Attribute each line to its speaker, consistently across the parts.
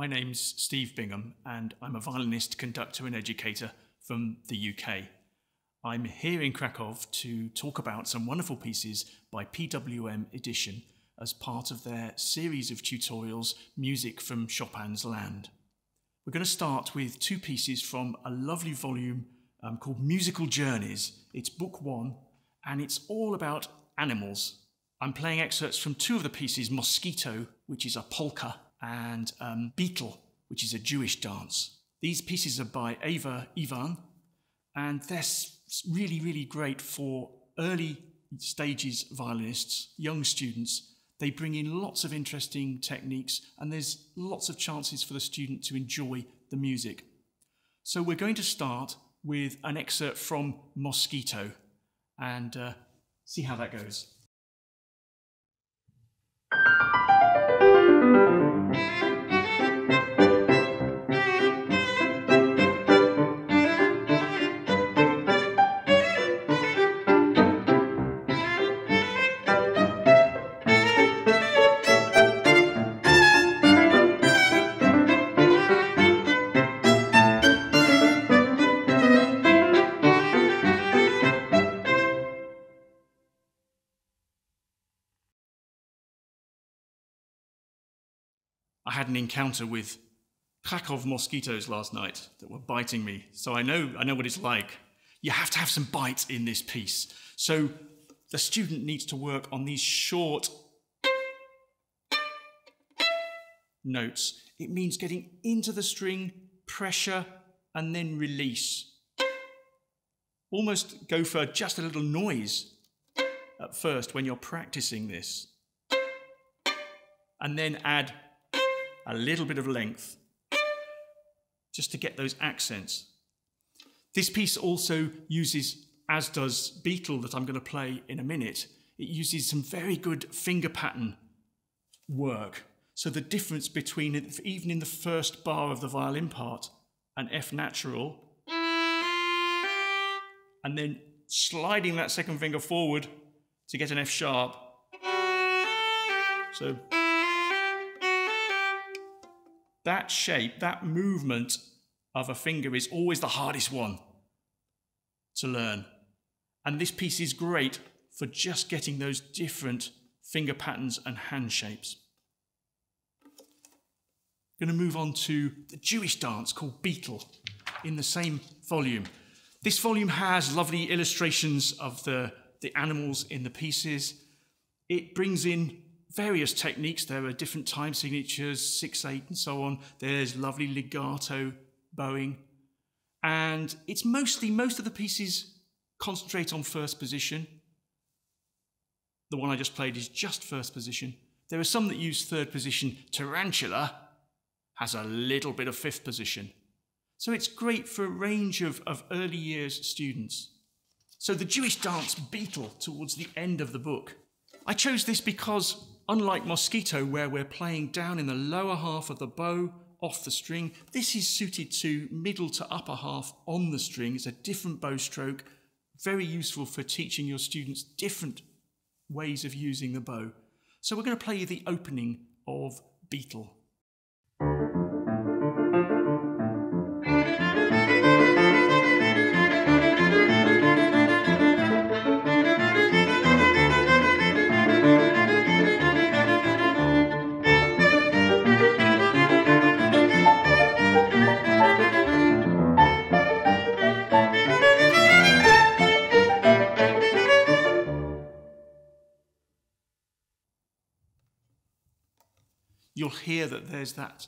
Speaker 1: My name's Steve Bingham, and I'm a violinist, conductor, and educator from the UK. I'm here in Krakow to talk about some wonderful pieces by PWM Edition as part of their series of tutorials, Music from Chopin's Land. We're going to start with two pieces from a lovely volume um, called Musical Journeys. It's book one, and it's all about animals. I'm playing excerpts from two of the pieces Mosquito, which is a polka, and um, Beetle, which is a Jewish dance. These pieces are by Ewa Iwan, and they're really, really great for early stages violinists, young students. They bring in lots of interesting techniques, and there's lots of chances for the student to enjoy the music. So, we're going to start with an excerpt from Mosquito and uh, see how that goes. I had an encounter with Krakow mosquitoes last night that were biting me, so I know, I know what it's like. You have to have some bite in this piece. So the student needs to work on these short notes. It means getting into the string, pressure, and then release. Almost go for just a little noise at first when you're practicing this. And then add a little bit of length just to get those accents. This piece also uses, as does Beetle that I'm going to play in a minute, it uses some very good finger pattern work. So the difference between, even in the first bar of the violin part, an F natural, and then sliding that second finger forward to get an F sharp. So that shape, that movement of a finger is always the hardest one to learn. And this piece is great for just getting those different finger patterns and hand shapes. I'm going to move on to the Jewish dance called Beetle in the same volume. This volume has lovely illustrations of the, the animals in the pieces. It brings in various techniques. There are different time signatures, 6 8, and so on. There's lovely legato bowing. And it's mostly, most of the pieces concentrate on first position. The one I just played is just first position. There are some that use third position. Tarantula has a little bit of fifth position. So it's great for a range of, of early years students. So the Jewish dance Beetle towards the end of the book. I chose this because Unlike Mosquito, where we're playing down in the lower half of the bow off the string, this is suited to middle to upper half on the string. It's a different bow stroke, very useful for teaching your students different ways of using the bow. So we're going to play you the opening of Beetle. You'll hear that there's that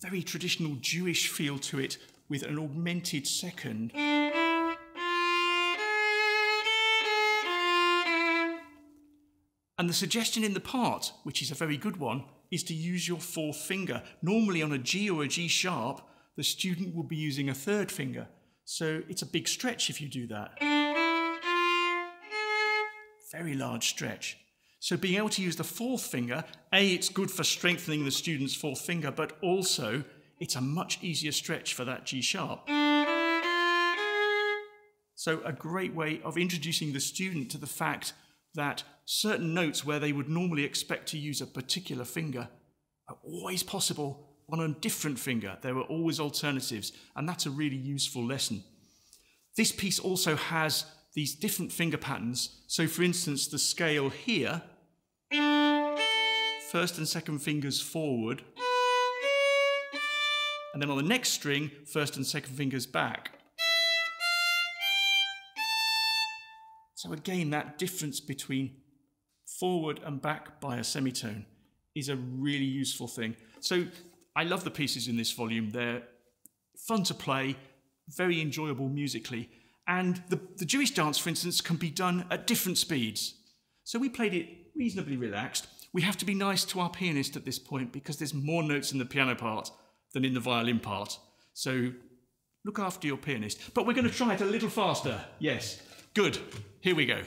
Speaker 1: very traditional Jewish feel to it with an augmented second. And the suggestion in the part, which is a very good one, is to use your fourth finger. Normally on a G or a G sharp, the student will be using a third finger. So it's a big stretch if you do that. Very large stretch. So being able to use the fourth finger, A, it's good for strengthening the student's fourth finger, but also it's a much easier stretch for that G sharp. So a great way of introducing the student to the fact that certain notes where they would normally expect to use a particular finger are always possible on a different finger. There were always alternatives, and that's a really useful lesson. This piece also has these different finger patterns. So, for instance, the scale here, first and second fingers forward, and then on the next string, first and second fingers back. So, again, that difference between forward and back by a semitone is a really useful thing. So, I love the pieces in this volume. They're fun to play, very enjoyable musically. And the, the Jewish dance, for instance, can be done at different speeds. So we played it reasonably relaxed. We have to be nice to our pianist at this point because there's more notes in the piano part than in the violin part. So look after your pianist. But we're going to try it a little faster. Yes. Good. Here we go.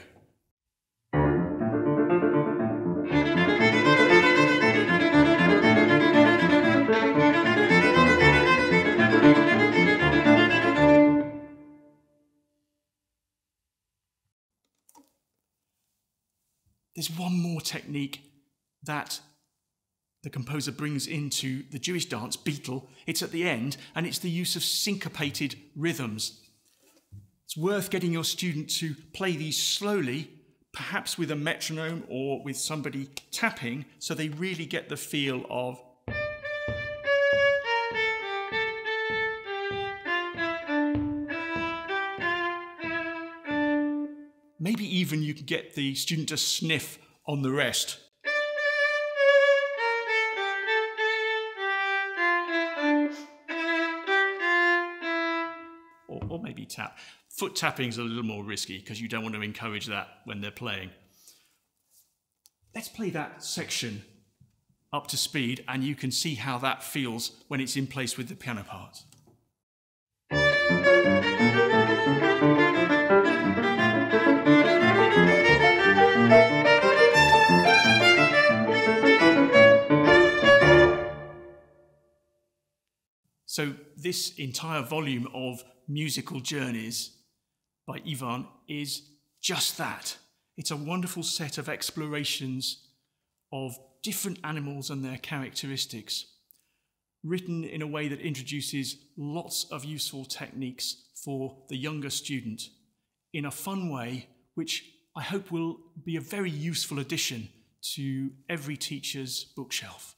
Speaker 1: There's one more technique that the composer brings into the Jewish dance, Beetle. It's at the end, and it's the use of syncopated rhythms. It's worth getting your student to play these slowly, perhaps with a metronome or with somebody tapping, so they really get the feel of Maybe even you can get the student to sniff on the rest. Or, or maybe tap. Foot tapping is a little more risky because you don't want to encourage that when they're playing. Let's play that section up to speed and you can see how that feels when it's in place with the piano part. This entire volume of musical journeys by Iwan is just that. It's a wonderful set of explorations of different animals and their characteristics, written in a way that introduces lots of useful techniques for the younger student in a fun way, which I hope will be a very useful addition to every teacher's bookshelf.